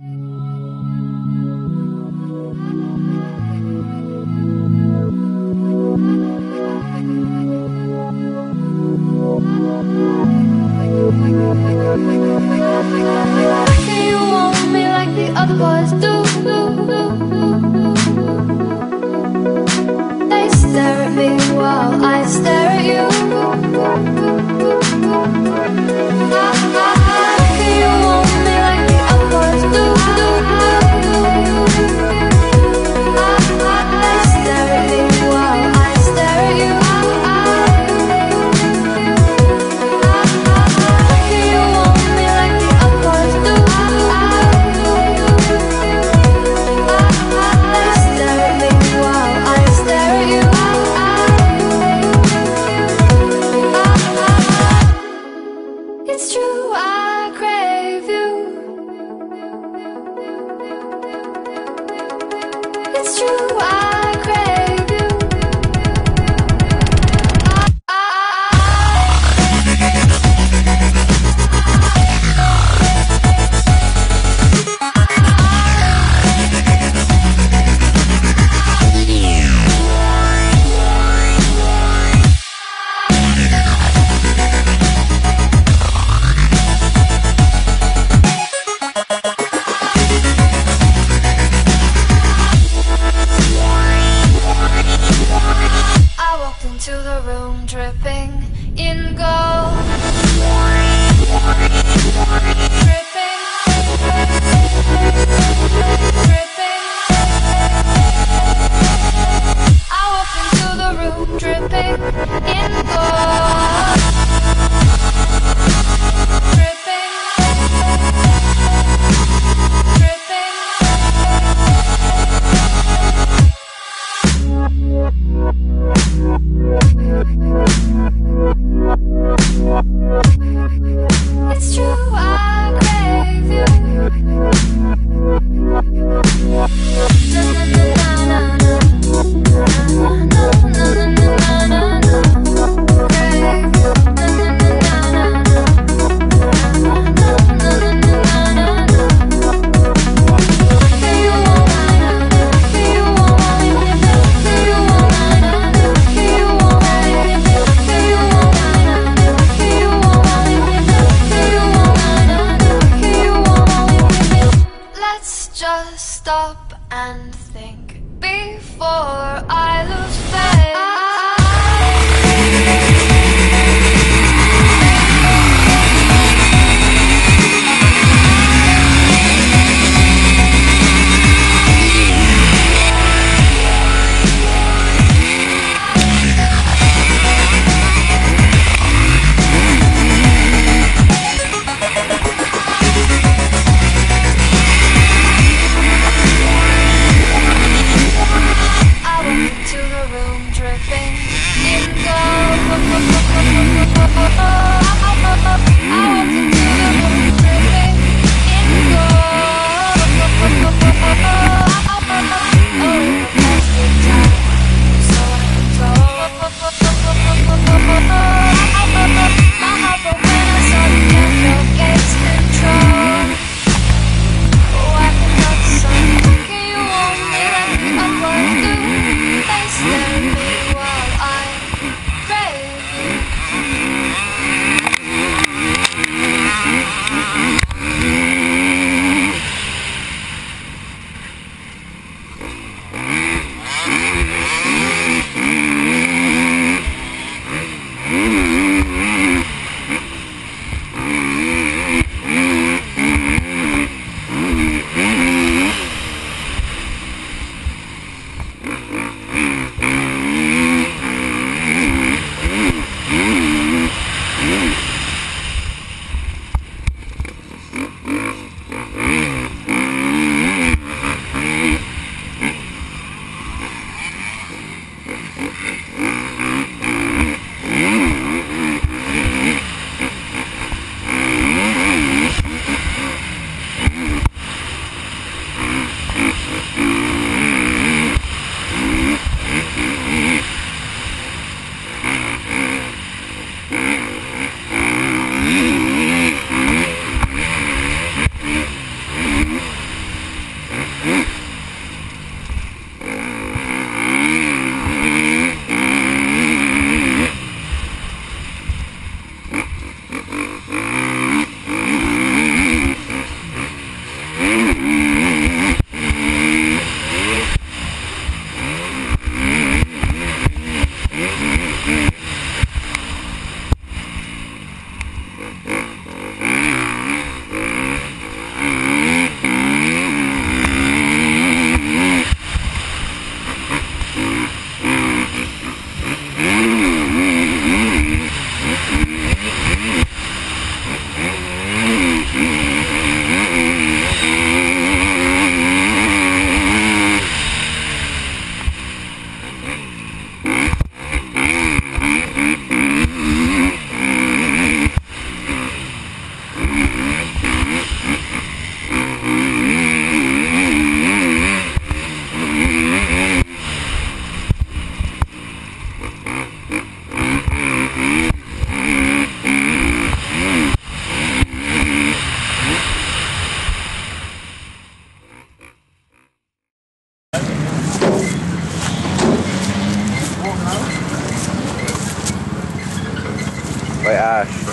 Mm-hmm. Into the room dripping in gold. acho.